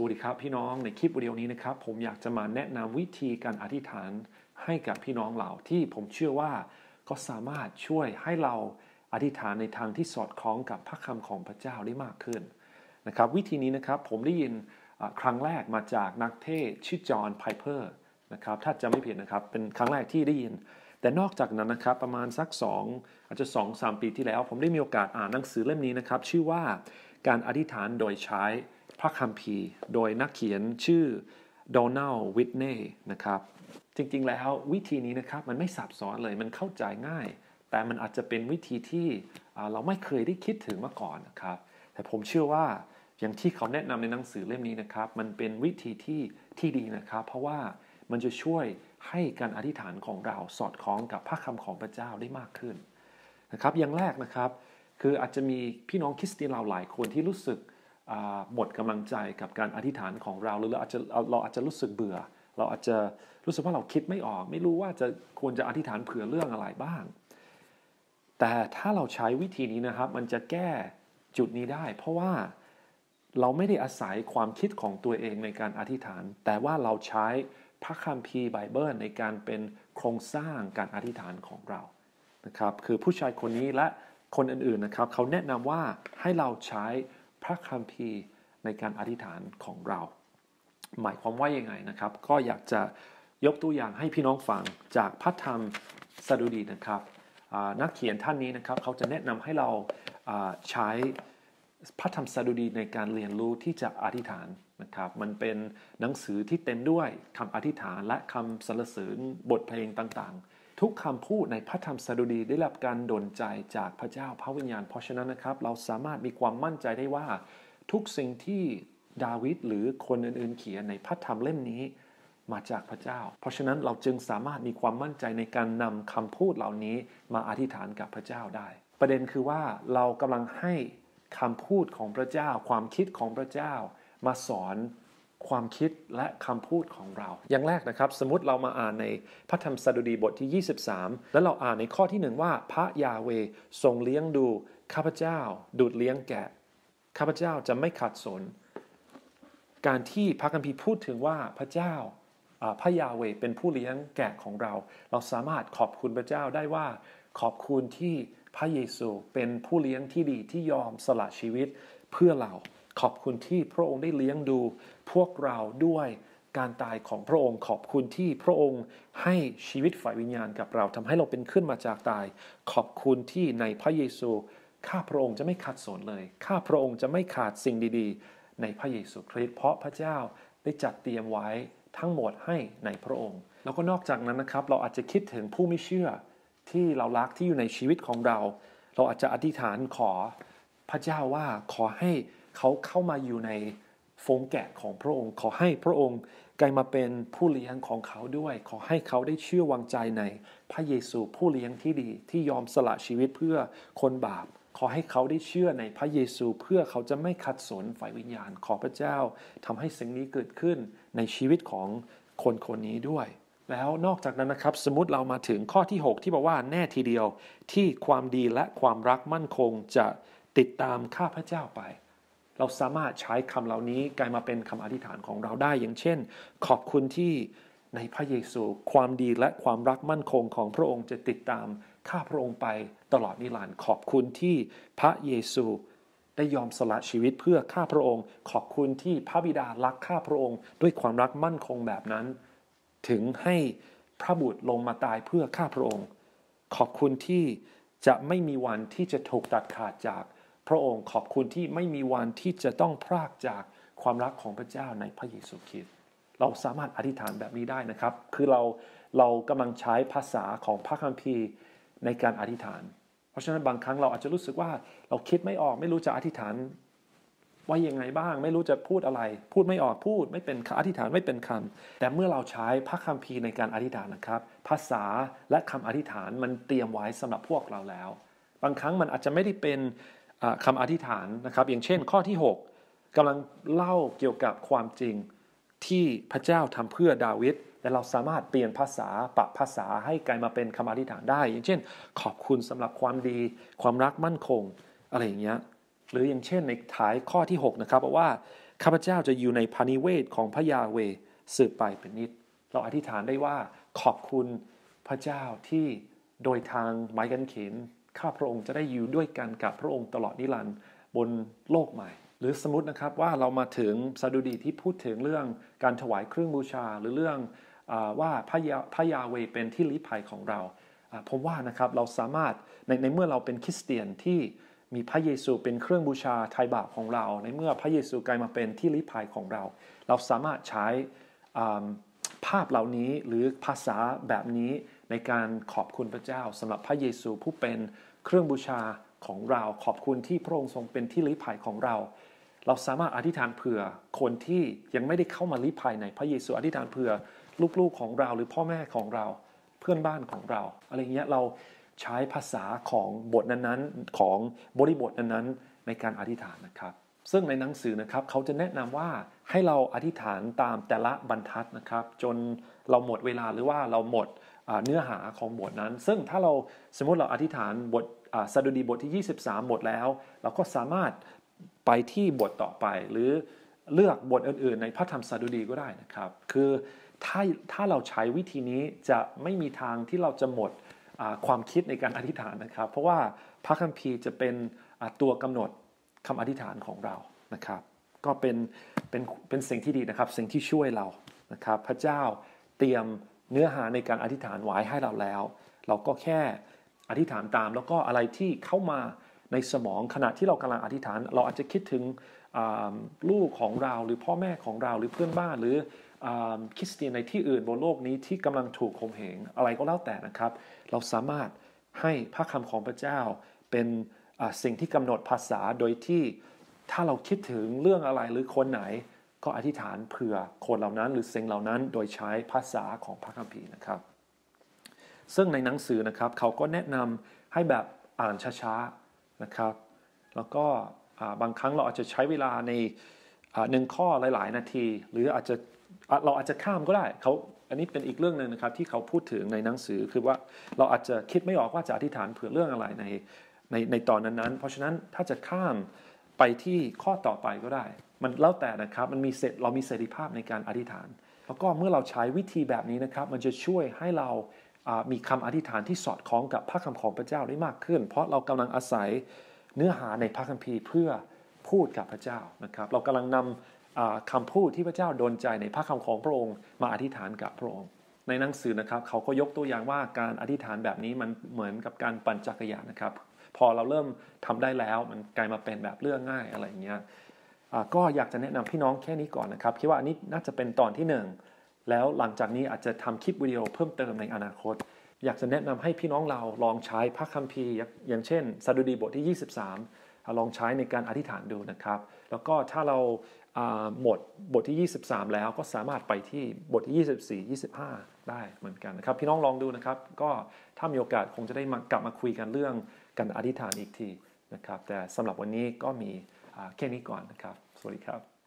สวัสดีครับพี่น้องในคลิปวิดีโอนี้นะครับ ผมอยากจะมาแนะนำวิธีการอธิษฐานให้กับพี่น้องเราที่ผมเชื่อว่าก็สามารถช่วยให้เราอธิษฐานในทางที่สอดคล้องกับพระคำของพระเจ้าได้มากขึ้นนะครับ วิธีนี้นะครับผมได้ยินครั้งแรกมาจากนักเทศชื่อจอห์นไพเปอร์นะครับถ้าจำไม่ผิดนะครับเป็นครั้งแรกที่ได้ยิน แต่นอกจากนั้นนะครับประมาณสัก 2 อาจจะ 2 3 ปีที่แล้ว ผมได้มีโอกาสอ่านหนังสือเล่มนี้นะครับชื่อว่าการอธิษฐานโดยใช้ พระคัมภีร์ โดยนักเขียนชื่อโดนัลวิทเน่นะครับจริงๆแล้ววิธีนี้นะครับมันไม่ซับซ้อนเลยมันเข้าใจง่าย แต่มันอาจจะเป็นวิธีที่เราไม่เคยได้คิดถึงมาก่อนนะครับแต่ผมเชื่อว่าอย่างที่เขาแนะนำในหนังสือเล่มนี้นะครับ มันเป็นวิธีที่ที่ดีนะครับ เพราะว่ามันจะช่วยให้การอธิษฐานของเราสอดคล้องกับพระคำของพระเจ้าได้มากขึ้นนะครับ อย่างแรกนะครับ คืออาจจะมีพี่น้องคริสเตียนเราหลายคนที่รู้สึก หมดกำลังใจกับการอธิษฐานของเราหรือเราอาจจะเราอาจจะรู้สึกเบื่อ เราอาจจะรู้สึกว่าเราคิดไม่ออก ไม่รู้ว่าจะควรจะอธิษฐานเผื่อเรื่องอะไรบ้าง แต่ถ้าเราใช้วิธีนี้นะครับ มันจะแก้จุดนี้ได้ เพราะว่าเราไม่ได้อาศัยความคิดของตัวเองในการอธิษฐาน แต่ว่าเราใช้พระคัมภีร์ไบเบิลในการเป็นโครงสร้างการอธิษฐานของเรานะครับคือผู้ชายคนนี้และคนอื่นๆนะครับ เขาแนะนำว่าให้เราใช้ พระคัมภีร์ในการอธิษฐานของเรา หมายความว่ายังไงนะครับ ก็อยากจะยกตัวอย่างให้พี่น้องฟังจากพระธรรมสดุดีนะครับนักเขียนท่านนี้นะครับเขาจะแนะนำให้เราใช้พระธรรมสดุดีในการเรียนรู้ที่จะอธิษฐานนะครับมันเป็นหนังสือที่เต็มด้วยคำอธิษฐานและคำสรรเสริญบทเพลงต่างๆ ทุกคำพูดในพระธรรมสดุดีได้รับการดลใจจากพระเจ้าพระวิญญาณ เพราะฉะนั้นนะครับ เราสามารถมีความมั่นใจได้ว่า ทุกสิ่งที่ดาวิดหรือคนอื่นๆเขียนในพระธรรมเล่มนี้มาจากพระเจ้า เพราะฉะนั้นเราจึงสามารถมีความมั่นใจในการนำคำพูดเหล่านี้มาอธิษฐานกับพระเจ้าได้ ประเด็นคือว่าเรากำลังให้คำพูดของพระเจ้า ความคิดของพระเจ้า มาสอน ความคิดและคำพูดของเรา อย่างแรกนะครับ สมมติเรามาอ่านในพระธรรมสดุดีบทที่ 23 แล้วเราอ่านในข้อที่หนึ่งว่า พระยาเวทรงเลี้ยงดูข้าพเจ้า ดูดเลี้ยงแกะข้าพเจ้าจะไม่ขัดสน การที่พระคัมภีร์พูดถึงว่าพระเจ้าพระยาเวเป็นผู้เลี้ยงแกะของเรา เราสามารถขอบคุณพระเจ้าได้ว่า ขอบคุณที่พระเยซูเป็นผู้เลี้ยงที่ดีที่ยอมสละชีวิตเพื่อเรา ขอบคุณที่พระองค์ได้เลี้ยงดู พวกเราด้วยการตายของพระองค์ ขอบคุณที่พระองค์ให้ชีวิตฝ่ายวิญญาณกับเราทำให้เราเป็นขึ้นมาจากตาย ขอบคุณที่ในพระเยซูข้าพระองค์จะไม่ขาดสนเลยข้าพระองค์จะไม่ขาดสิ่งดี ๆ ในพระเยซูคริสต์เพราะพระเจ้าได้จัดเตรียมไว้ทั้งหมดให้ในพระองค์ แล้วก็นอกจากนั้นนะครับ เราอาจจะคิดถึงผู้ไม่เชื่อที่เรารักที่อยู่ในชีวิตของเรา เราอาจจะอธิษฐานขอพระเจ้าว่าขอให้ เขาเข้ามาอยู่ในฟงแกะของพระองค์ ขอให้พระองค์กลายมาเป็นผู้เลี้ยงของเขาด้วย ขอให้เขาได้เชื่อวางใจในพระเยซูผู้เลี้ยงที่ดีที่ยอมสละชีวิตเพื่อคนบาป ขอให้เขาได้เชื่อในพระเยซูเพื่อเขาจะไม่ขัดสนฝ่ายวิญญาณ ขอพระเจ้าทำให้สิ่งนี้เกิดขึ้นในชีวิตของคนคนนี้ด้วย แล้วนอกจากนั้นนะครับ สมมติเรามาถึงข้อที่ 6 ที่บอกว่าแน่ทีเดียวที่ความดีและความรักมั่นคงจะติดตามข้าพระเจ้าไป เราสามารถใช้คำเหล่านี้กลายมาเป็นคำอธิษฐานของเราได้อย่างเช่น ขอบคุณที่ในพระเยซู ความดีและความรักมั่นคงของพระองค์จะติดตามข้าพระองค์ไปตลอดนิรันดร์ขอบคุณที่พระเยซูได้ยอมสละชีวิตเพื่อข้าพระองค์ ขอบคุณที่พระบิดารักข้าพระองค์ ด้วยความรักมั่นคงแบบนั้น ถึงให้พระบุตรลงมาตายเพื่อข้าพระองค์ ขอบคุณที่จะไม่มีวันที่จะถูกตัดขาดจาก พระองค์ขอบคุณที่ไม่มีวันที่จะต้องพรากจากความรักของพระเจ้าในพระเยซูคริสต์เราสามารถอธิษฐานแบบนี้ได้นะครับ คือเราเรากำลังใช้ภาษาของพระคัมภีร์ในการอธิษฐาน เพราะฉะนั้นบางครั้งเราอาจจะรู้สึกว่าเราคิดไม่ออกไม่รู้จะอธิษฐานว่ายังไงบ้าง ไม่รู้จะพูดอะไร พูดไม่ออกพูด ไม่เป็นคำอธิษฐานไม่เป็นคำแต่เมื่อเราใช้พระคัมภีร์ในการอธิษฐานนะครับ ภาษาและคำอธิษฐานมันเตรียมไว้สำหรับพวกเราแล้ว บางครั้งมันอาจจะไม่ได้เป็น คำอธิษฐานนะครับ อย่างเช่น ข้อที่ 6กำลังเล่าเกี่ยวกับความจริงที่พระเจ้าทำเพื่อดาวิดแต่เราสามารถเปลี่ยนภาษาปรับภาษาให้กลายมาเป็นคำอธิษฐานได้ อย่างเช่น ขอบคุณสำหรับความดี ความรักมั่นคง อะไรอย่างเงี้ยหรืออย่างเช่นในท้ายข้อที่ 6 นะครับบอกว่าข้าพเจ้าจะอยู่ในพานิเวศของพระยาเวสืบไปเป็นนิด เราอธิษฐานได้ว่าขอบคุณพระเจ้าที่โดยทางไม้กันเขน ข้าพระองค์จะได้อยู่ด้วยกันกับพระองค์ตลอดนิรันดร์บนโลกใหม่ หรือสมมตินะครับว่าเรามาถึงสดุดีที่พูดถึงเรื่องการถวายเครื่องบูชา หรือเรื่องอว่าพระยาพระยาเวเป็นที่ลี้ภัยของเราผมว่านะครับเราสามารถในในเมื่อเราเป็นคริสเตียนที่มีพระเยซูเป็นเครื่องบูชาไถ่บาปของเรา ในเมื่อพระเยซูกลายมาเป็นที่ลี้ภัยของเรา เราสามารถใช้ ภาพเหล่านี้หรือภาษาแบบนี้ในการขอบคุณพระเจ้าสำหรับพระเยซูผู้เป็นเครื่องบูชาของเราขอบคุณที่พระองค์ทรงเป็นที่ลี้ภัยของเรา เราสามารถอธิษฐานเผื่อคนที่ยังไม่ได้เข้ามาลี้ภัยในพระเยซูอธิษฐานเผื่อลูกๆของเราหรือพ่อแม่ของเรา เพื่อนบ้านของเรา อะไรเงี้ยเราใช้ภาษาของบทนั้นๆของบริบทนั้นๆในการอธิษฐานนะครับ ซึ่งในหนังสือนะครับเขาจะแนะนำว่าให้เราอธิษฐานตามแต่ละบรรทัดนะครับ จนเราหมดเวลาหรือว่าเราหมดเนื้อหาของบทนั้น ซึ่งถ้าเราสมมติเราอธิษฐานบทสดุดีบทที่ 23 บทแล้ว เราก็สามารถไปที่บทต่อไป หรือเลือกบทอื่นๆ ในพระธรรมสดุดีก็ได้นะครับ คือถ้าถ้าเราใช้วิธีนี้จะไม่มีทางที่เราจะหมดความคิดในการอธิษฐานนะครับ เพราะว่าพระคัมภีร์จะเป็นตัวกำหนด คำอธิษฐานของเรานะครับ ก็เป็นเป็นเป็นสิ่งที่ดีนะครับ สิ่งที่ช่วยเรานะครับ พระเจ้าเตรียมเนื้อหาในการอธิษฐานไว้ให้เราแล้ว เราก็แค่อธิษฐานตาม แล้วก็อะไรที่เข้ามาในสมองขณะที่เรากำลังอธิษฐาน เราอาจจะคิดถึงลูกของเราหรือพ่อแม่ของเราหรือเพื่อนบ้านหรือคริสเตียนในที่อื่นบนโลกนี้ที่กำลังถูกข่มเหงอะไรก็แล้วแต่นะครับ เราสามารถให้พระคำของพระเจ้าเป็น สิ่งที่กำหนดภาษาโดยที่ถ้าเราคิดถึงเรื่องอะไรหรือคนไหน ก็อธิษฐานเผื่อคนเหล่านั้นหรือสิ่งเหล่านั้นโดยใช้ภาษาของพระคัมภีร์นะครับ ซึ่งในหนังสือนะครับเขาก็แนะนำให้แบบอ่านช้าๆนะครับ แล้วก็บางครั้งเราอาจจะใช้เวลาในหนึ่งข้อหลาย ๆ นาที หรืออาจจะเราอาจจะข้ามก็ได้เขาอันนี้เป็นอีกเรื่องหนึ่งนะครับที่เขาพูดถึงในหนังสือคือว่าเราอาจจะคิดไม่ออกว่าจะอธิษฐานเผื่อเรื่องอะไรใน ในในตอนนั้นๆ เพราะฉะนั้นถ้าจะข้ามไปที่ข้อต่อไปก็ได้ มันแล้วแต่นะครับ มันมีเสร็จเรามีเสรีภาพในการอธิษฐาน แล้วก็เมื่อเราใช้วิธีแบบนี้นะครับ มันจะช่วยให้เรามีคำอธิษฐานที่สอดคล้องกับพระคำของพระเจ้าได้มากขึ้น เพราะเรากำลังอาศัยเนื้อหาในพระคัมภีร์เพื่อพูดกับพระเจ้านะครับ เรากำลังนำคำพูดที่พระเจ้าโดนใจในพระคำของพระองค์ มาอธิษฐานกับพระองค์ ในหนังสือนะครับ เขาก็ยกตัวอย่างว่าการอธิษฐานแบบนี้มันเหมือนกับการปั่นจักรยานนะครับ พอเราเริ่มทำได้แล้วมันกลายมาเป็นแบบเรื่องง่ายอะไรอย่างเงี้ยก็อยากจะแนะนำพี่น้องแค่นี้ก่อนนะครับคิดว่าอันนี้น่าจะเป็นตอนที่ 1 แล้วหลังจากนี้อาจจะทำคลิปวิดีโอเพิ่มเติมในอนาคต อยากจะแนะนำให้พี่น้องเราลองใช้พระคัมภีร์ อย่างเช่นสดุดีบทที่ 23 ลองใช้ในการอธิษฐานดูนะครับ แล้วก็ถ้าเราหมดบทที่ 23 แล้วก็สามารถไปที่บทที่ 24 25 ได้เหมือนกันนะครับ พี่น้องลองดูนะครับ ก็ถ้ามีโอกาสคงจะได้มากลับมาคุยกันเรื่อง การอธิษฐานอีกทีนะครับ แต่สำหรับวันนี้ก็มีแค่นี้ก่อนนะครับ สวัสดีครับ